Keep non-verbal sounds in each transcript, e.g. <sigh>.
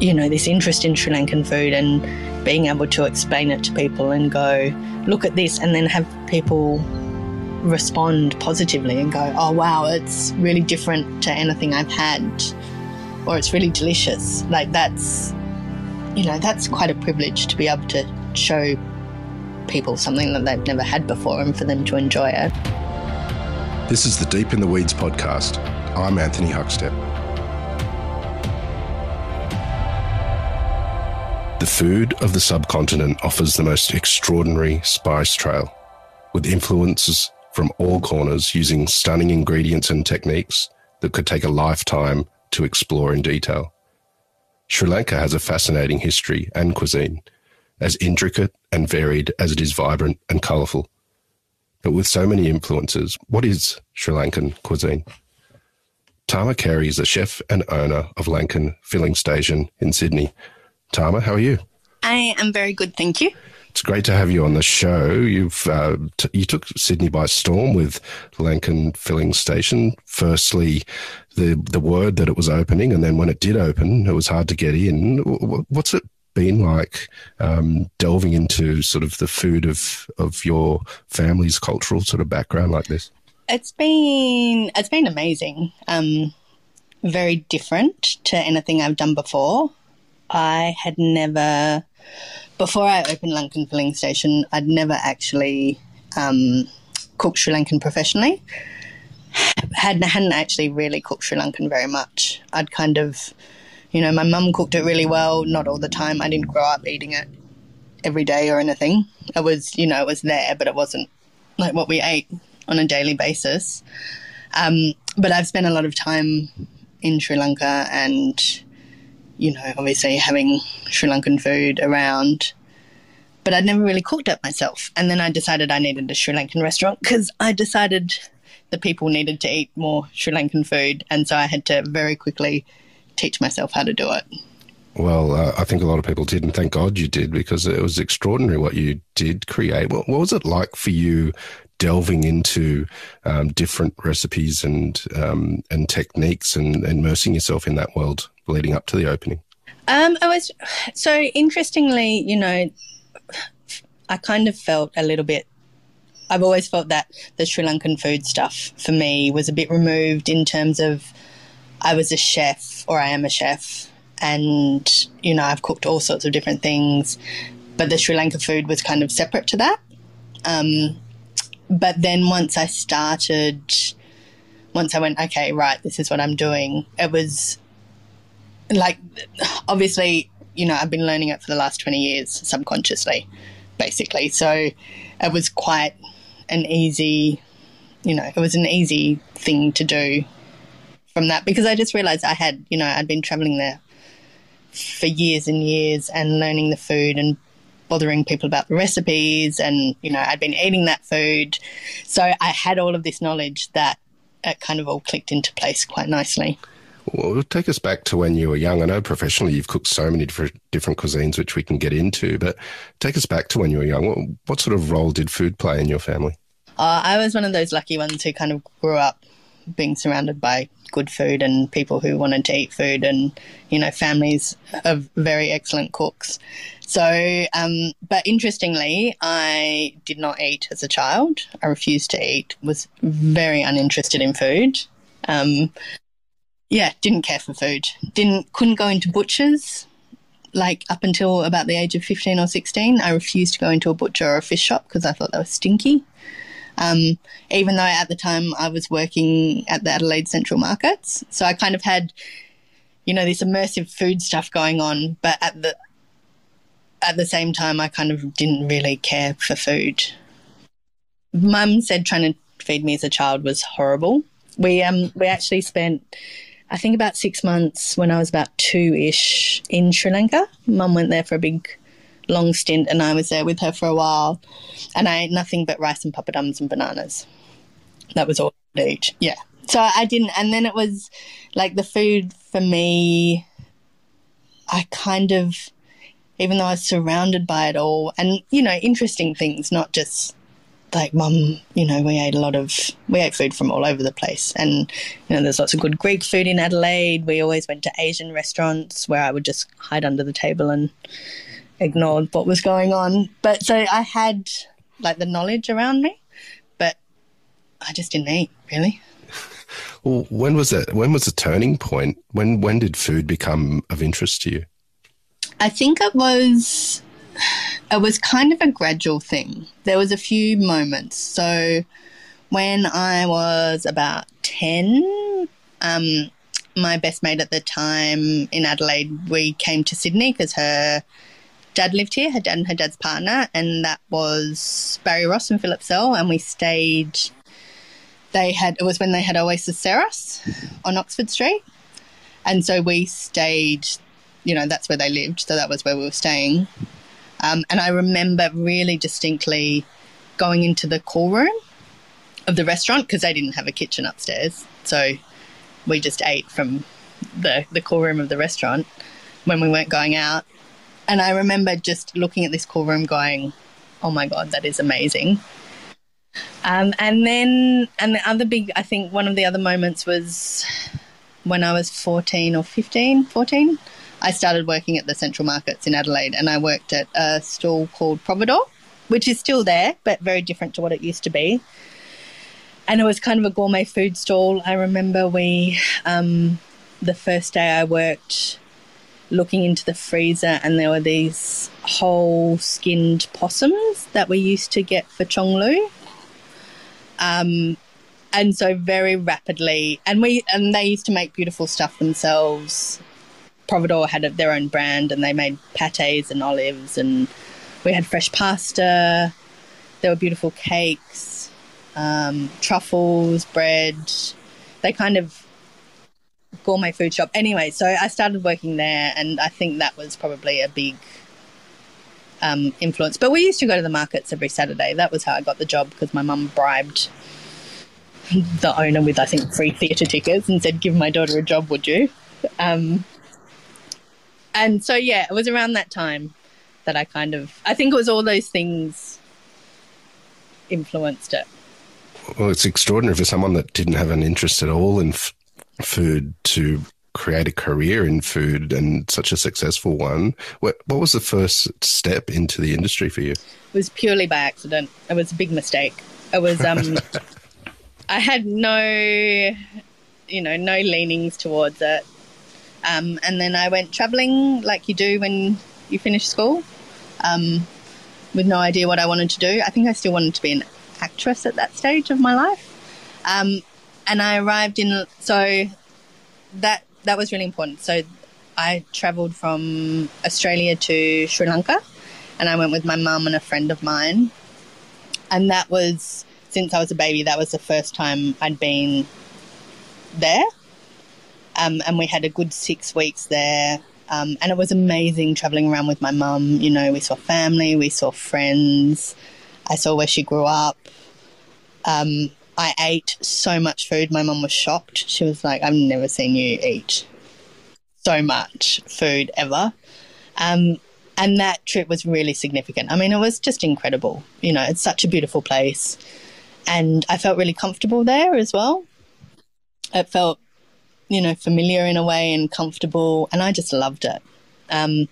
you know, this interest in Sri Lankan food and being able to explain it to people and go, look at this, and then have people respond positively and go, oh wow, it's really different to anything I've had, or it's really delicious. Like that's, you know, that's quite a privilege to be able to show people something that they've never had before and for them to enjoy it. This is the Deep in the Weeds podcast. I'm Anthony Huckstep. The food of the subcontinent offers the most extraordinary spice trail, with influences from all corners using stunning ingredients and techniques that could take a lifetime to explore in detail. Sri Lanka has a fascinating history and cuisine, as intricate and varied as it is vibrant and colourful. But with so many influences, what is Sri Lankan cuisine? Tama Carey is a chef and owner of Lankan Filling Station in Sydney Tama, how are you? I am very good, thank you. It's great to have you on the show. You've uh, t- you took Sydney by storm with Lankan Filling Station. Firstly, the the word that it was opening, and then when it did open, it was hard to get in. What's it been like um, delving into sort of the food of of your family's cultural sort of background like this? It's been it's been amazing. Um, very different to anything I've done before. I had never, before I opened Lankan Filling Station, I'd never actually um, cooked Sri Lankan professionally. Had, hadn't actually really cooked Sri Lankan very much. I'd kind of, you know, my mum cooked it really well, not all the time. I didn't grow up eating it every day or anything. It was, you know, it was there, but it wasn't like what we ate on a daily basis. Um, but I've spent a lot of time in Sri Lanka and you know, obviously having Sri Lankan food around. But I'd never really cooked it myself. And then I decided I needed a Sri Lankan restaurant because I decided the people needed to eat more Sri Lankan food. And so I had to very quickly teach myself how to do it. Well, uh, I think a lot of people did, and thank God you did because it was extraordinary what you did create. What, what was it like for you delving into um, different recipes and um, and techniques and, immersing yourself in that world? leading up to the opening? Um, I was so interestingly, you know, I kind of felt a little bit. I've always felt that the Sri Lankan food stuff for me was a bit removed in terms of I was a chef or I am a chef, and you know I've cooked all sorts of different things, but the Sri Lanka food was kind of separate to that. Um, but then once I started, once I went, okay, right, this is what I'm doing. It was like obviously you know i've been learning it for the last 20 years subconsciously basically so it was quite an easy you know it was an easy thing to do from that because i just realized i had you know i'd been traveling there for years and years and learning the food and bothering people about the recipes and you know i'd been eating that food so i had all of this knowledge that it kind of all clicked into place quite nicely well, take us back to when you were young. I know professionally you've cooked so many different, different cuisines, which we can get into, but take us back to when you were young. What, what sort of role did food play in your family? Uh, I was one of those lucky ones who kind of grew up being surrounded by good food and people who wanted to eat food and, you know, families of very excellent cooks. So, um, but interestingly, I did not eat as a child. I refused to eat, was very uninterested in food. Um, yeah, didn't care for food. Didn't couldn't go into butchers. Like up until about the age of fifteen or sixteen, I refused to go into a butcher or a fish shop because I thought they were stinky. Um, even though at the time I was working at the Adelaide Central Markets, so I kind of had, you know, this immersive food stuff going on, but at the at the same time, I kind of didn't really care for food. Mum said trying to feed me as a child was horrible. We um we actually spent I think about six months when I was about two ish in Sri Lanka. Mum went there for a big, long stint, and I was there with her for a while. And I ate nothing but rice and papadums and bananas. That was all I ate. Yeah. So I didn't, and then it was like the food for me. I kind of, even though I was surrounded by it all, and you know, interesting things, not just like mum, you know, we ate a lot of we ate food from all over the place, and you know, there's lots of good Greek food in Adelaide. We always went to Asian restaurants where I would just hide under the table and ignore what was going on. But so I had like the knowledge around me, but I just didn't eat really. <laughs> Well, when was it? When was the turning point? When when did food become of interest to you? I think it was it was kind of a gradual thing. There was a few moments. So when I was about 10, um, my best mate at the time in Adelaide, we came to Sydney because her dad lived here, her dad and her dad's partner, and that was Barry Ross and Philip Searle, and we stayed. They had it was when they had Oasis Seros on Oxford Street, and so we stayed. You know, that's where they lived, so that was where we were staying. Um, and I remember really distinctly going into the call room of the restaurant because they didn't have a kitchen upstairs. So we just ate from the, the call room of the restaurant when we weren't going out. And I remember just looking at this call room going, oh my God, that is amazing. Um, and then, and the other big, I think one of the other moments was when I was 14 or 15, 14. I started working at the Central Markets in Adelaide and I worked at a stall called Providore, which is still there, but very different to what it used to be. And it was kind of a gourmet food stall. I remember we, um, the first day I worked, looking into the freezer and there were these whole skinned possums that we used to get for Cheong Liew. Um, and so very rapidly, and we and they used to make beautiful stuff themselves. Providore had their own brand and they made pates and olives and we had fresh pasta. There were beautiful cakes, um, truffles, bread. They kind of gourmet food shop. Anyway, so I started working there and I think that was probably a big um, influence. But we used to go to the markets every Saturday. That was how I got the job because my mum bribed the owner with, I think, free theatre tickets and said, give my daughter a job, would you? Um, and so yeah, it was around that time that I kind of I think it was all those things influenced it. Well, it's extraordinary for someone that didn't have an interest at all in f- food to create a career in food and such a successful one. What, what was the first step into the industry for you? It was purely by accident. It was a big mistake. It was um <laughs> I had no you know, no leanings towards it. Um, and then I went traveling like you do when you finish school um, with no idea what I wanted to do. I think I still wanted to be an actress at that stage of my life. Um, and I arrived in, so that, that was really important. So I traveled from Australia to Sri Lanka and I went with my mum and a friend of mine. And that was, since I was a baby, that was the first time I'd been there. Um, and we had a good six weeks there. Um, and it was amazing traveling around with my mum. You know, we saw family, we saw friends. I saw where she grew up. Um, I ate so much food. My mum was shocked. She was like, I've never seen you eat so much food ever. Um, and that trip was really significant. I mean, it was just incredible. You know, it's such a beautiful place. And I felt really comfortable there as well. It felt you know, familiar in a way and comfortable. And I just loved it. Um,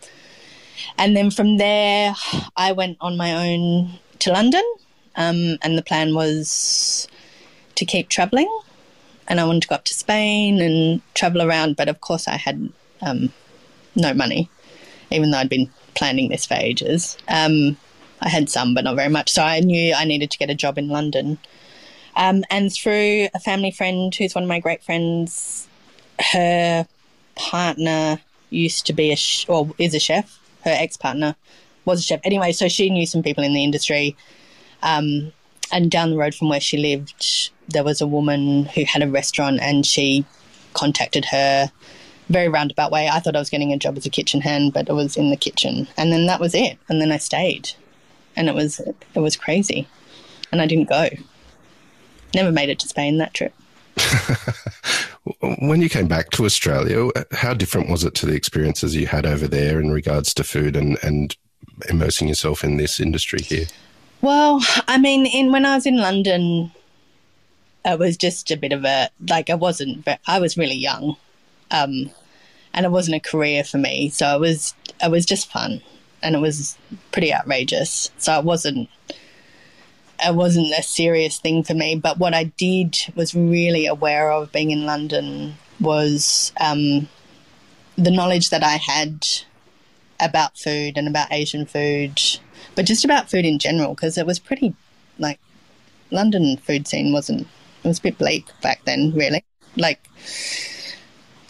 and then from there, I went on my own to London. Um, and the plan was to keep traveling. And I wanted to go up to Spain and travel around. But of course, I had um, no money, even though I'd been planning this for ages. Um, I had some, but not very much. So I knew I needed to get a job in London. Um, and through a family friend who's one of my great friends, her partner used to be a sh- or is a chef. Her ex partner was a chef. Anyway, so she knew some people in the industry. Um, and down the road from where she lived, there was a woman who had a restaurant, and she contacted her very roundabout way. I thought I was getting a job as a kitchen hand, but it was in the kitchen, and then that was it. And then I stayed, and it was it was crazy, and I didn't go. Never made it to Spain that trip. <laughs> when you came back to Australia, how different was it to the experiences you had over there in regards to food and, and immersing yourself in this industry here? Well, I mean, in when I was in London, it was just a bit of a like I wasn't. I was really young, um, and it wasn't a career for me. So it was it was just fun, and it was pretty outrageous. So it wasn't it wasn't a serious thing for me. But what I did was really aware of being in London was um, the knowledge that I had about food and about Asian food, but just about food in general, because it was pretty like London food scene wasn't it was a bit bleak back then, really. Like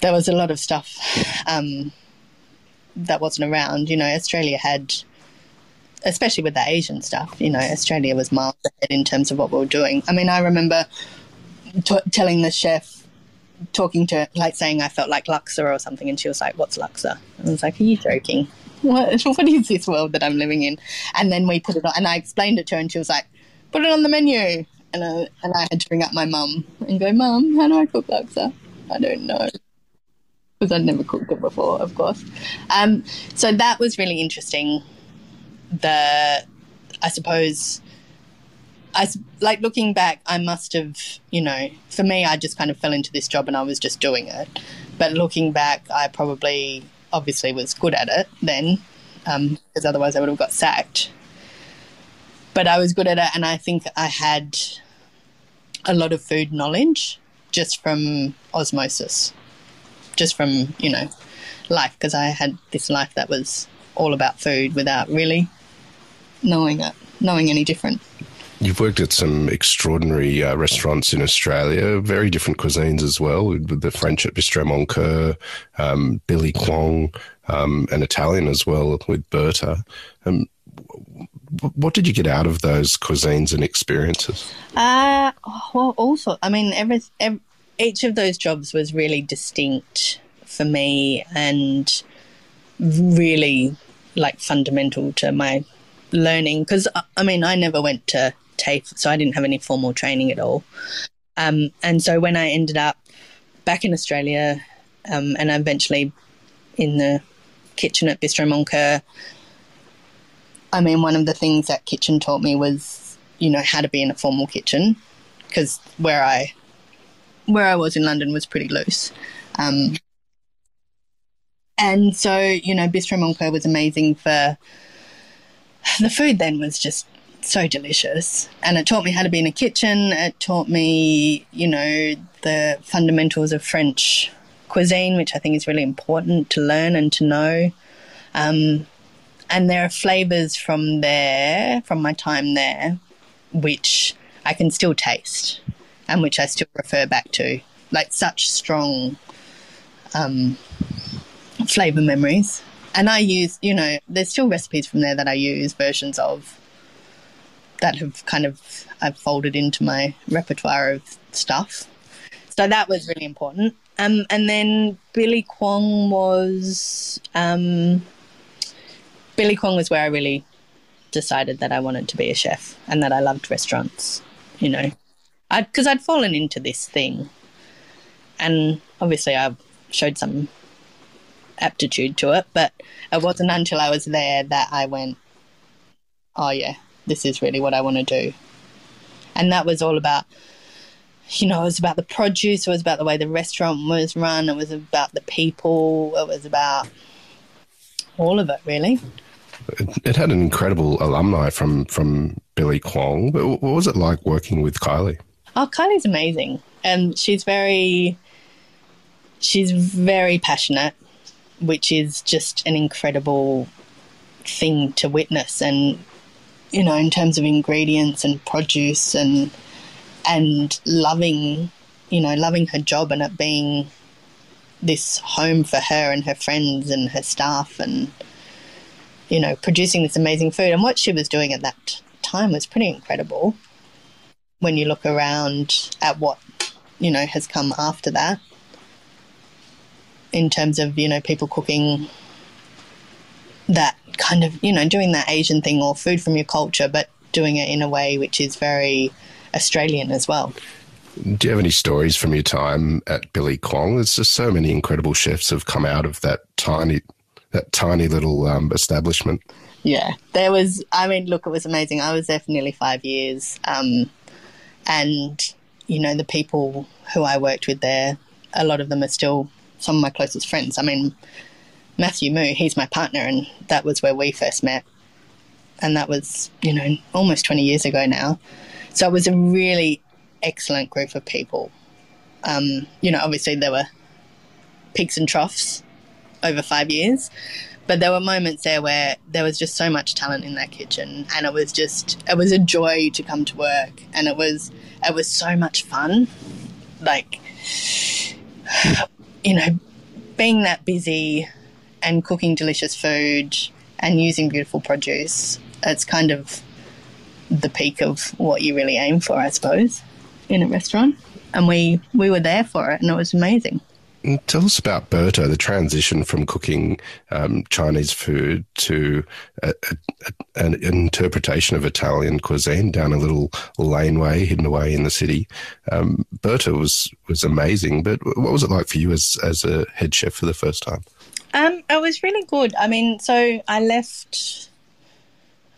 there was a lot of stuff um, that wasn't around. You know, Australia had, especially with the Asian stuff. You know, Australia was miles ahead in terms of what we were doing. I mean, I remember t- telling the chef talking to like saying I felt like Laksa or something, and she was like, "What's Laksa?" And I was like, "Are you joking? What what is this world that I'm living in?" And then we put it on, and I explained it to her, and she was like, "Put it on the menu." And I, and I had to bring up my mum and go, "Mum, how do I cook Laksa?" I don't know because I'd never cooked it before, of course. Um, so that was really interesting. The I suppose I like looking back, I must have, you know, for me, I just kind of fell into this job and I was just doing it. But looking back, I probably obviously was good at it then, because um, otherwise I would have got sacked. But I was good at it, and I think I had a lot of food knowledge just from osmosis, just from, you know, life, because I had this life that was all about food without really knowing it, knowing any different. You've worked at some extraordinary uh, restaurants in Australia, very different cuisines as well, with the French at Bistro Moncur, um, Billy Kwong, um, and Italian as well with Berta. Um, what did you get out of those cuisines and experiences? Uh, well, also, I mean, every, every, each of those jobs was really distinct for me and really like fundamental to my learning because I mean I never went to TAFE, so I didn't have any formal training at all. Um, and so when I ended up back in Australia um, and eventually in the kitchen at Bistro Moncur, I mean, one of the things that kitchen taught me was, you know, how to be in a formal kitchen because where I where I was in London was pretty loose. Um, and so, you know, Bistro Moncur was amazing for the food then was just so delicious. And it taught me how to be in a kitchen. It taught me, you know, the fundamentals of French cuisine, which I think is really important to learn and to know. Um, and there are flavors from there, from my time there, which I can still taste and which I still refer back to. Like such strong um, flavor memories. And I use, you know, there's still recipes from there that I use, versions of that have kind of I've folded into my repertoire of stuff. So that was really important. Um, and then Billy Kwong was um, Billy Kwong was where I really decided that I wanted to be a chef and that I loved restaurants. You know, because I'd fallen into this thing, and obviously I showed some aptitude to it, but it wasn't until I was there that I went, oh yeah, this is really what I want to do. And that was all about, you know, it was about the produce, it was about the way the restaurant was run, it was about the people, it was about all of it, really. It, had an incredible alumni from, from Billy Kwong. But what was it like working with Kylie? Oh, Kylie's amazing. And she's very, she's very passionate, which is just an incredible thing to witness. And you know, in terms of ingredients and produce and and loving, you know, loving her job and it being this home for her and her friends and her staff and you know, producing this amazing food. And what she was doing at that time was pretty incredible when you look around at what, you know, has come after that in terms of, you know, people cooking that kind of, you know, doing that Asian thing or food from your culture, but doing it in a way which is very Australian as well. Do you have any stories from your time at Billy Kwong? There's just so many incredible chefs have come out of that tiny that tiny little um, establishment. Yeah, there was. I mean, look, it was amazing. I was there for nearly five years, um, and you know, the people who I worked with there, a lot of them are still some of my closest friends. I mean, Matthew Moo, he's my partner, and that was where we first met, and that was you know almost twenty years ago now. So it was a really excellent group of people. Um, you know, obviously there were peaks and troughs over five years, but there were moments there where there was just so much talent in that kitchen, and it was just it was a joy to come to work, and it was it was so much fun, like <sighs> you know, being that busy and cooking delicious food and using beautiful produce. It's kind of the peak of what you really aim for, I suppose, in a restaurant. And we we were there for it, and it was amazing. Tell us about Berta, the transition from cooking um, Chinese food to a, a, an interpretation of Italian cuisine down a little laneway hidden away in the city. Um, Berta was was amazing, but what was it like for you as as a head chef for the first time? Um, it was really good. I mean, so I left.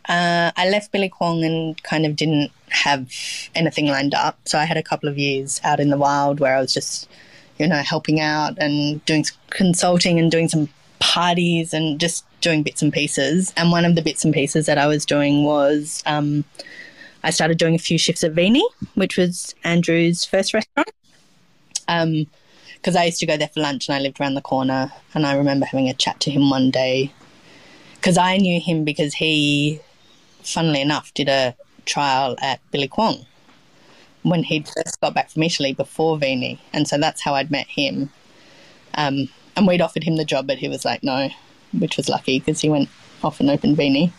Uh, I left Billy Kwong and kind of didn't have anything lined up. So I had a couple of years out in the wild where I was just you know, helping out and doing consulting and doing some parties and just doing bits and pieces. And one of the bits and pieces that I was doing was um, I started doing a few shifts at Vini, which was Andrew's first restaurant. Um, because I used to go there for lunch and I lived around the corner. And I remember having a chat to him one day because I knew him because he, funnily enough, did a trial at Billy Kwong when he first got back from Italy before Vini. And so that's how I'd met him. Um, and we'd offered him the job, but he was like, no, which was lucky because he went off and opened Vini.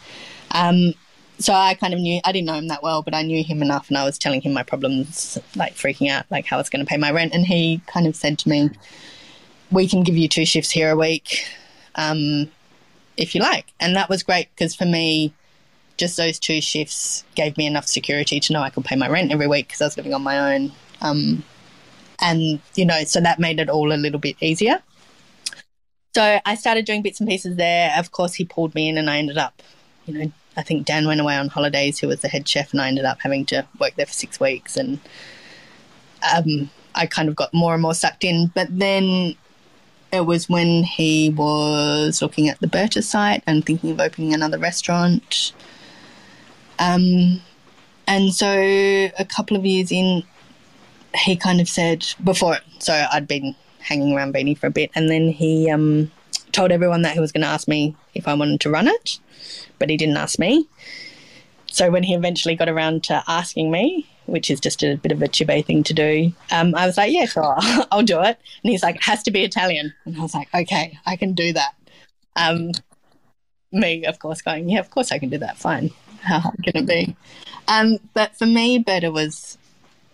Um, so I kind of knew, I didn't know him that well, but I knew him enough and I was telling him my problems, like freaking out, like how I was going to pay my rent. And he kind of said to me, we can give you two shifts here a week um, if you like. And that was great because for me, just those two shifts gave me enough security to know I could pay my rent every week because I was living on my own. Um, and, you know, so that made it all a little bit easier. So I started doing bits and pieces there. Of course, he pulled me in, and I ended up, you know, I think Dan went away on holidays, who was the head chef, and I ended up having to work there for six weeks. And um, I kind of got more and more sucked in. But then it was when he was looking at the Berta site and thinking of opening another restaurant. Um, and so a couple of years in, he kind of said before, so I'd been hanging around Vini for a bit, and then he um, told everyone that he was going to ask me if I wanted to run it, but he didn't ask me. So when he eventually got around to asking me, which is just a bit of a Cibej thing to do, um, I was like, yeah, sure, <laughs> I'll do it. And he's like, it has to be Italian. And I was like, okay, I can do that. Um, me, of course, going, yeah, of course I can do that, fine how hard can it be? Um, but for me, Berta was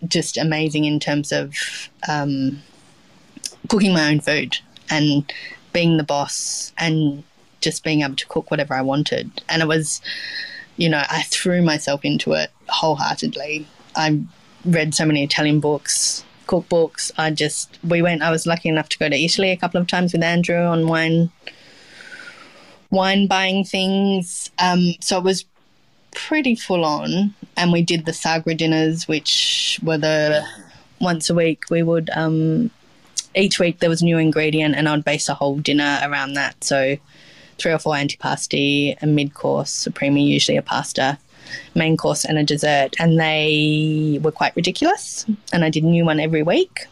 just amazing in terms of um, cooking my own food and being the boss and just being able to cook whatever I wanted. And it was, you know, I threw myself into it wholeheartedly. I read so many Italian books, cookbooks. I just, we went, I was lucky enough to go to Italy a couple of times with Andrew on wine. Wine buying things. Um, so it was pretty full on. And we did the Sagra dinners, which were the once a week. We would, um, each week there was a new ingredient, and I'd base a whole dinner around that. So three or four antipasti, a mid course, supreme, usually a pasta, main course, and a dessert. And they were quite ridiculous. And I did a new one every week.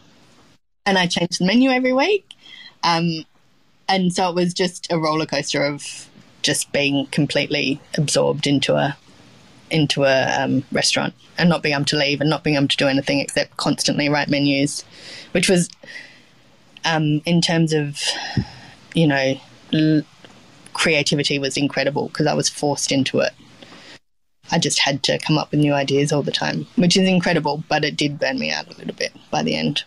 And I changed the menu every week. Um, and so it was just a roller coaster of just being completely absorbed into a into a um, restaurant and not being able to leave and not being able to do anything except constantly write menus, which was, um, in terms of, you know, l- creativity was incredible because I was forced into it. I just had to come up with new ideas all the time, which is incredible, but it did burn me out a little bit by the end.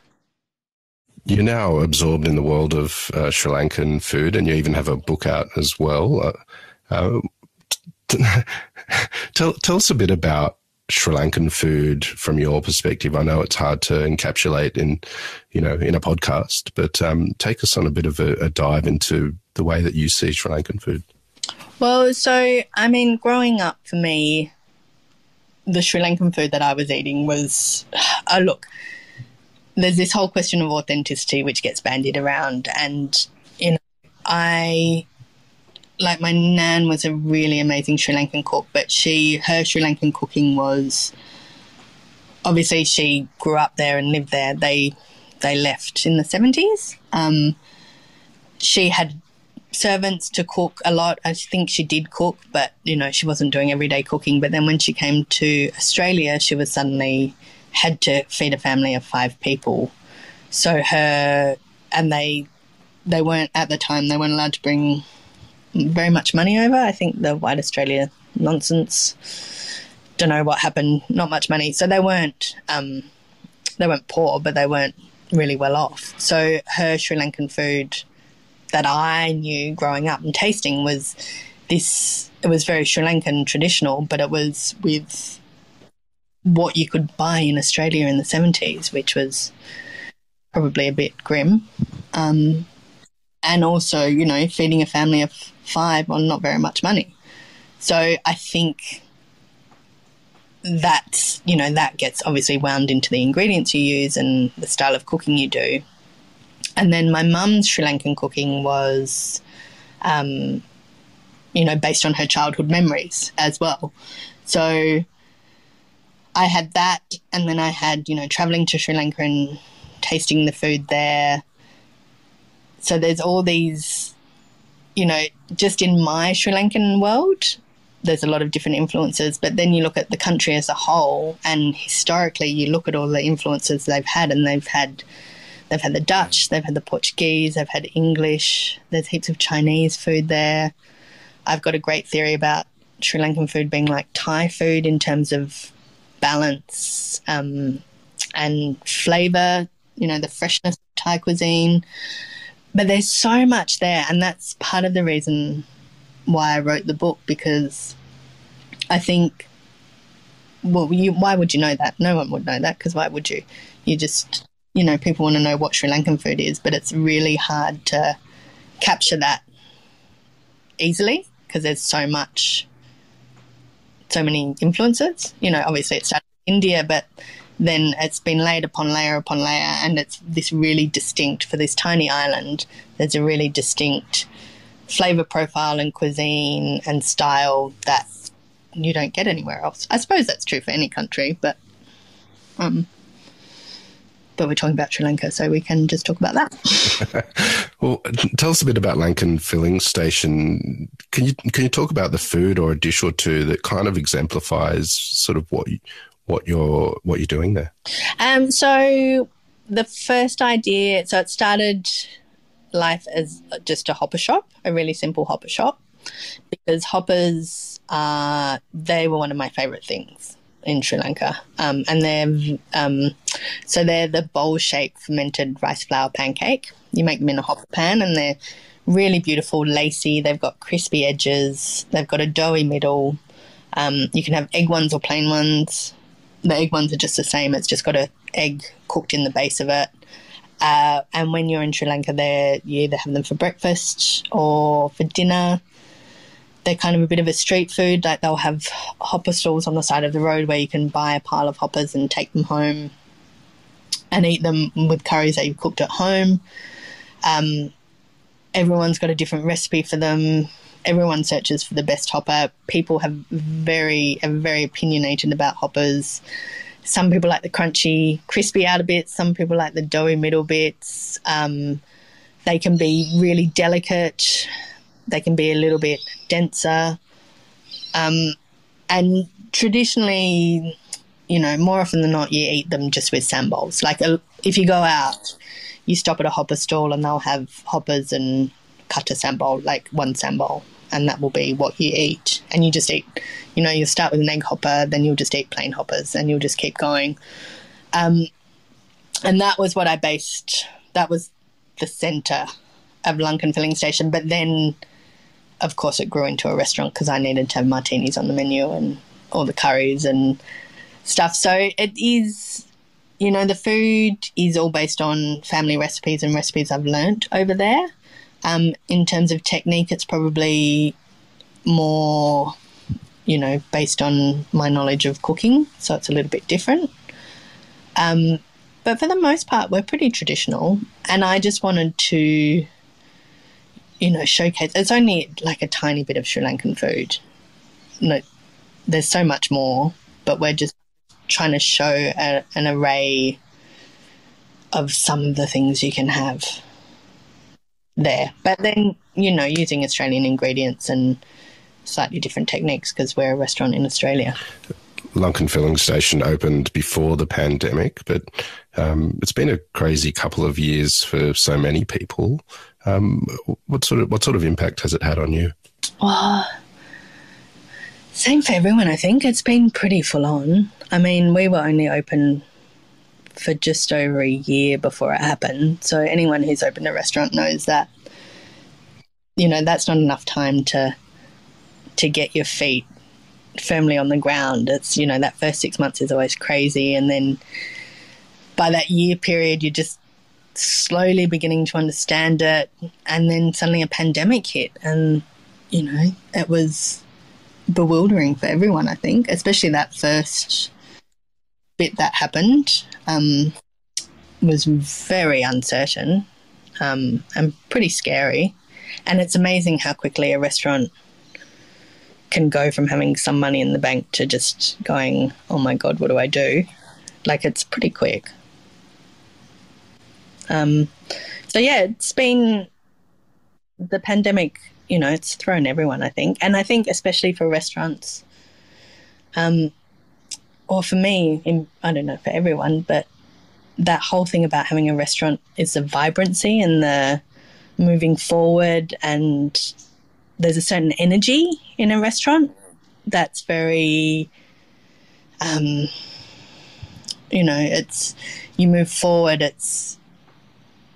You're now absorbed in the world of uh, Sri Lankan food, and you even have a book out as well. Uh, uh, <laughs> tell tell us a bit about Sri Lankan food from your perspective? I know it's hard to encapsulate in, you know, in a podcast, but um, take us on a bit of a, a dive into the way that you see Sri Lankan food. Well, so I mean, growing up for me, the Sri Lankan food that I was eating was, uh, <sighs> look, there's this whole question of authenticity which gets bandied around, and you know, I like my nan was a really amazing Sri Lankan cook, but she her Sri Lankan cooking was obviously she grew up there and lived there. They they left in the seventies. Um, she had servants to cook a lot. I think she did cook, but you know she wasn't doing everyday cooking. But then when she came to Australia, she was suddenly had to feed a family of five people. So her and they they weren't at the time they weren't allowed to bring very much money over. I think the White Australia nonsense. Don't know what happened. Not much money. So they weren't um, they weren't poor, but they weren't really well off. So her Sri Lankan food that I knew growing up and tasting was this. It was very Sri Lankan traditional, but it was with what you could buy in Australia in the seventies, which was probably a bit grim. Um, and also, you know, feeding a family of five on not very much money. So I think that, you know, that gets obviously wound into the ingredients you use and the style of cooking you do. And then my mum's Sri Lankan cooking was, um, you know, based on her childhood memories as well. So I had that, and then I had, you know, traveling to Sri Lanka and tasting the food there. So there's all these, you know, just in my Sri Lankan world, there's a lot of different influences. But then you look at the country as a whole, and historically, you look at all the influences they've had, and they've had. They've had the Dutch, they've had the Portuguese, they've had English. There's heaps of Chinese food there. I've got a great theory about Sri Lankan food being like Thai food in terms of balance um, and flavor. You know, the freshness of Thai cuisine. But there's so much there, and that's part of the reason why I wrote the book because I think, well, you, why would you know that? No one would know that because why would you? You just, you know, people want to know what Sri Lankan food is, but it's really hard to capture that easily because there's so much, so many influences. You know, obviously it started in India, but then it's been layered upon layer upon layer, and it's this really distinct for this tiny island. There's a really distinct flavor profile and cuisine and style that you don't get anywhere else. I suppose that's true for any country, but um, but we're talking about Sri Lanka, so we can just talk about that. <laughs> well, tell us a bit about Lankan Filling Station. Can you can you talk about the food or a dish or two that kind of exemplifies sort of what you, what you're what you're doing there? Um, so the first idea, so it started life as just a hopper shop, a really simple hopper shop, because hoppers, are they were one of my favorite things in Sri Lanka, um, and they're um, so they're the bowl-shaped fermented rice flour pancake. You make them in a hopper pan, and they're really beautiful, lacy. They've got crispy edges. They've got a doughy middle. Um, you can have egg ones or plain ones the egg ones are just the same. It's just got a egg cooked in the base of it. Uh, and when you're in Sri Lanka, there you either have them for breakfast or for dinner. They're kind of a bit of a street food. Like they'll have hopper stalls on the side of the road where you can buy a pile of hoppers and take them home and eat them with curries that you've cooked at home. Um, everyone's got a different recipe for them everyone searches for the best hopper. People have very are very opinionated about hoppers. Some people like the crunchy, crispy outer bits. Some people like the doughy middle bits. Um, they can be really delicate. They can be a little bit denser. Um, and traditionally, you know, more often than not, you eat them just with sambols. Like a, if you go out, you stop at a hopper stall and they'll have hoppers and cut a sambal, like one sambal, and that will be what you eat. And you just eat, you know, you start with an egg hopper, then you'll just eat plain hoppers, and you'll just keep going. Um, and that was what I based. That was the centre of Lankan Filling Station. But then, of course, it grew into a restaurant because I needed to have martinis on the menu and all the curries and stuff. So it is, you know, the food is all based on family recipes and recipes I've learnt over there. Um, in terms of technique, it's probably more, you know, based on my knowledge of cooking. So it's a little bit different. Um, but for the most part, we're pretty traditional. And I just wanted to, you know, showcase. It's only like a tiny bit of Sri Lankan food. No, there's so much more, but we're just trying to show a, an array of some of the things you can have there. But then, you know, using Australian ingredients and slightly different techniques because we're a restaurant in Australia. Lankan Filling Station opened before the pandemic, but um, it's been a crazy couple of years for so many people. Um, what sort of what sort of impact has it had on you? Well, same for everyone, I think. It's been pretty full on. I mean, we were only open for just over a year before it happened. So anyone who's opened a restaurant knows that you know, that's not enough time to to get your feet firmly on the ground. It's, you know, that first 6 months is always crazy and then by that year period you're just slowly beginning to understand it and then suddenly a pandemic hit and you know, it was bewildering for everyone, I think, especially that first bit that happened um, was very uncertain um, and pretty scary. And it's amazing how quickly a restaurant can go from having some money in the bank to just going, oh my God, what do I do? Like it's pretty quick. Um, so, yeah, it's been the pandemic you know, it's thrown everyone, I think. And I think, especially for restaurants, um, or for me, in, I don't know, for everyone, but that whole thing about having a restaurant is the vibrancy and the moving forward, and there's a certain energy in a restaurant that's very, um, you know, it's you move forward, it's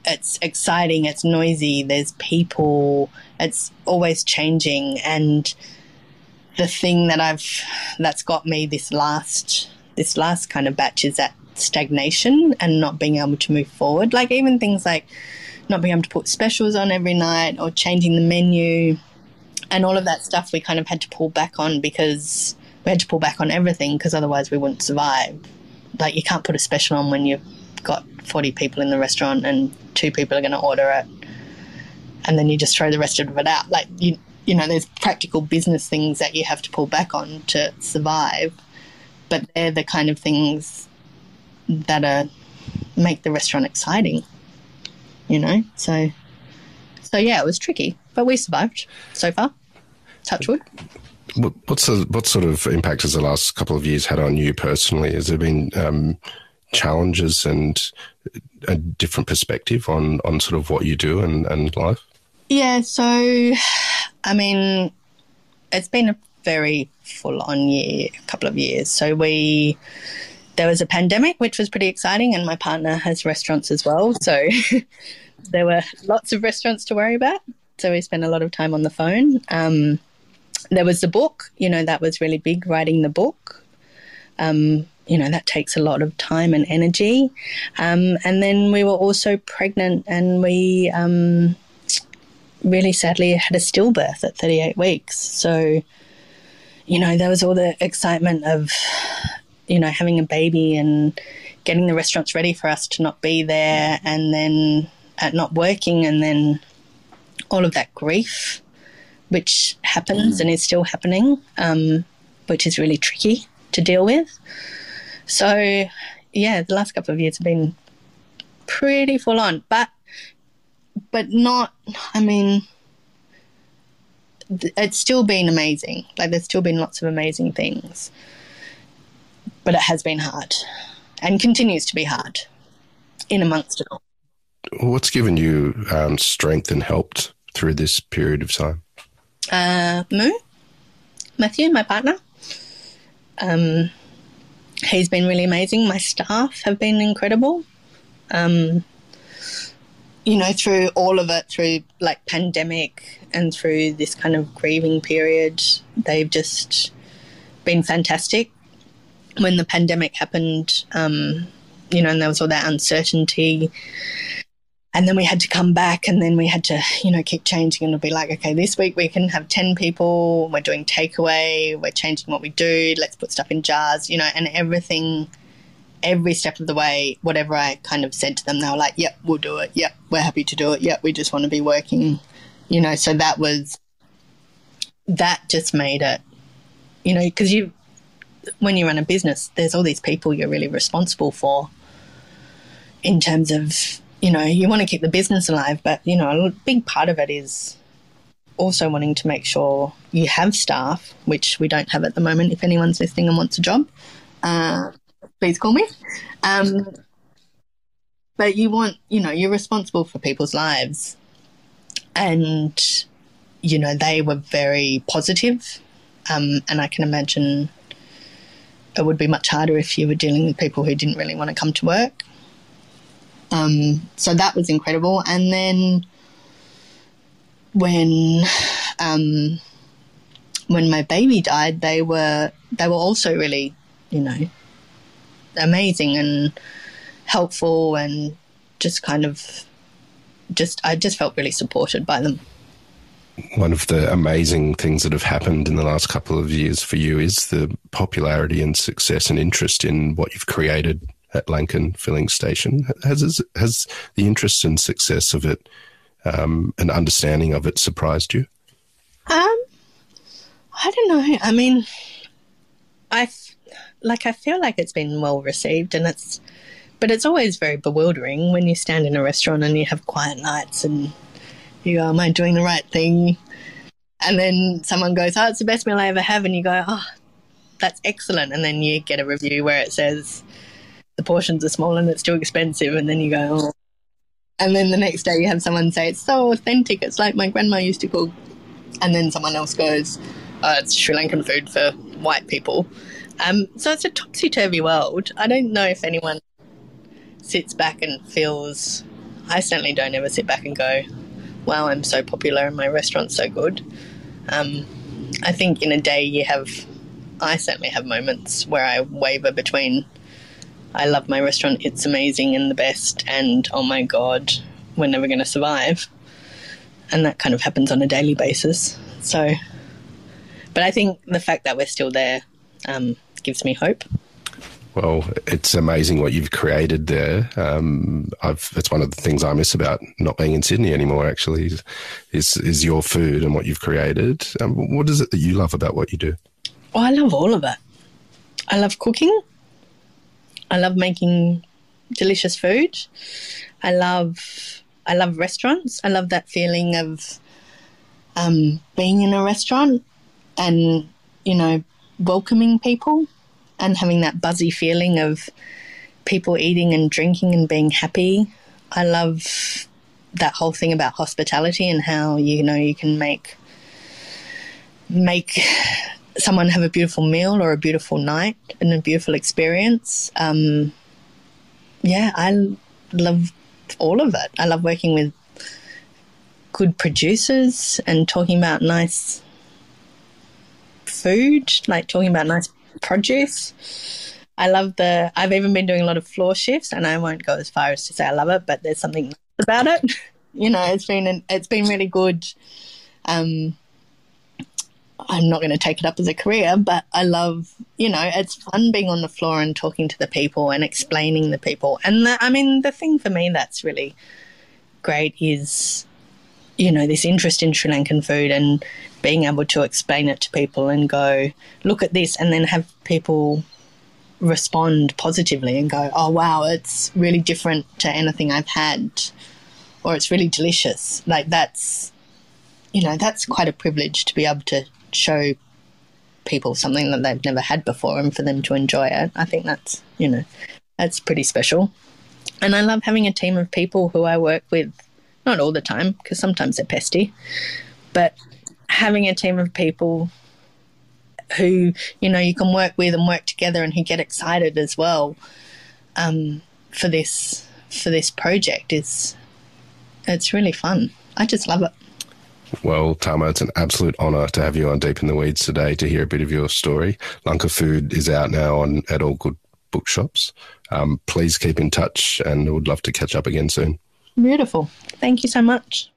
it's exciting, it's noisy, there's people, it's always changing and the thing that I've that's got me this last this last kind of batch is that stagnation and not being able to move forward. Like even things like not being able to put specials on every night or changing the menu and all of that stuff we kind of had to pull back on because we had to pull back on everything because otherwise we wouldn't survive. Like you can't put a special on when you've got 40 people in the restaurant and two people are going to order it and then you just throw the rest of it out. Like you, you know, there's practical business things that you have to pull back on to survive, but they're the kind of things that are make the restaurant exciting. You know, so so yeah, it was tricky, but we survived so far. Touch wood. What's the, what sort of impact has the last couple of years had on you personally? Has there been um, challenges and a different perspective on on sort of what you do and, and life? Yeah, so I mean, it's been a very full on year, a couple of years. So we there was a pandemic, which was pretty exciting, and my partner has restaurants as well. So <laughs> there were lots of restaurants to worry about. So we spent a lot of time on the phone. Um, there was the book, you know, that was really big, writing the book. Um, you know, that takes a lot of time and energy. Um, and then we were also pregnant and we um, really sadly had a stillbirth at 38 weeks. So, you know, there was all the excitement of, you know, having a baby and getting the restaurants ready for us to not be there and then at not working and then all of that grief which happens mm. and is still happening, um, which is really tricky to deal with. So, yeah, the last couple of years have been pretty full on, but but not. I mean, it's still been amazing. Like there's still been lots of amazing things, but it has been hard, and continues to be hard in amongst it all. What's given you um, strength and helped through this period of time? Uh, Moo, Matthew, my partner. Um, he's been really amazing. My staff have been incredible. Um, you know, through all of it, through like pandemic and through this kind of grieving period, they've just been fantastic. when the pandemic happened, um, you know, and there was all that uncertainty. And then we had to come back and then we had to, you know, keep changing and be like, okay, this week we can have 10 people, we're doing takeaway, we're changing what we do, let's put stuff in jars, you know, and everything, every step of the way, whatever I kind of said to them, they were like, yep, we'll do it. Yep, we're happy to do it. Yep, we just want to be working, you know, so that was, that just made it, you know, because you, when you run a business, there's all these people you're really responsible for in terms of, you know, you want to keep the business alive, but, you know, a big part of it is also wanting to make sure you have staff, which we don't have at the moment. If anyone's listening and wants a job, uh, please call me. Um, but you want, you know, you're responsible for people's lives. And, you know, they were very positive. Um, and I can imagine it would be much harder if you were dealing with people who didn't really want to come to work. Um, so that was incredible. And then when um, when my baby died, they were they were also really, you know, amazing and helpful and just kind of just I just felt really supported by them one of the amazing things that have happened in the last couple of years for you is the popularity and success and interest in what you've created at Lankan Filling Station. Has has the interest and success of it um, and understanding of it surprised you? Um, I don't know. I mean, I like I feel like it's been well received, and it's but it's always very bewildering when you stand in a restaurant and you have quiet nights and you go, Am I doing the right thing? And then someone goes, Oh, it's the best meal I ever have. And you go, Oh, that's excellent. And then you get a review where it says, The portions are small and it's too expensive. And then you go, Oh. And then the next day you have someone say, It's so authentic. It's like my grandma used to cook. And then someone else goes, oh, It's Sri Lankan food for white people. Um, so it's a topsy turvy world. I don't know if anyone sits back and feels. I certainly don't ever sit back and go, wow, I'm so popular and my restaurant's so good. Um, I think in a day you have, I certainly have moments where I waver between, I love my restaurant, it's amazing and the best, and oh my God, we're never going to survive. And that kind of happens on a daily basis. So, but I think the fact that we're still there um, gives me hope. Well, it's amazing what you've created there. Um, I've, it's one of the things I miss about not being in Sydney anymore. Actually, is is your food and what you've created. Um, what is it that you love about what you do? Oh, I love all of it. I love cooking. I love making delicious food. I love I love restaurants. I love that feeling of um, being in a restaurant and you know welcoming people and having that buzzy feeling of people eating and drinking and being happy. I love that whole thing about hospitality and how you know you can make make someone have a beautiful meal or a beautiful night and a beautiful experience. Um, yeah, I love all of it. I love working with good producers and talking about nice food, like talking about nice produce. I love the. I've even been doing a lot of floor shifts, and I won't go as far as to say I love it, but there's something about it. <laughs> you know, it's been an, it's been really good. Um, I'm not going to take it up as a career, but I love, you know, it's fun being on the floor and talking to the people and explaining the people. And the, I mean, the thing for me that's really great is, you know, this interest in Sri Lankan food and being able to explain it to people and go, look at this, and then have people respond positively and go, oh, wow, it's really different to anything I've had, or it's really delicious. Like, that's, you know, that's quite a privilege to be able to show people something that they've never had before and for them to enjoy it. I think that's, you know, that's pretty special. And I love having a team of people who I work with, not all the time, because sometimes they're pesty, but having a team of people who you know you can work with and work together and who get excited as well um, for this for this project is it's really fun. I just love it. Well, Tama, it's an absolute honour to have you on Deep in the Weeds today to hear a bit of your story. Lanka Food is out now on at all good bookshops. Um, please keep in touch, and I would love to catch up again soon. Beautiful. Thank you so much.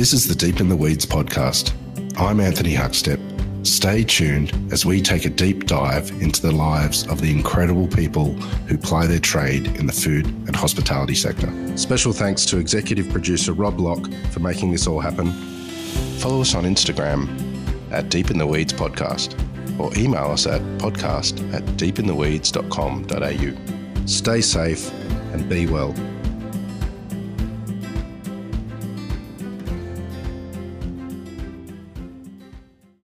This is the Deep in the Weeds podcast. I'm Anthony Huckstep. Stay tuned as we take a deep dive into the lives of the incredible people who ply their trade in the food and hospitality sector. Special thanks to executive producer Rob Locke for making this all happen. Follow us on Instagram at Deep in the Weeds Podcast or email us at podcast at deepintheweeds.com.au. Stay safe and be well.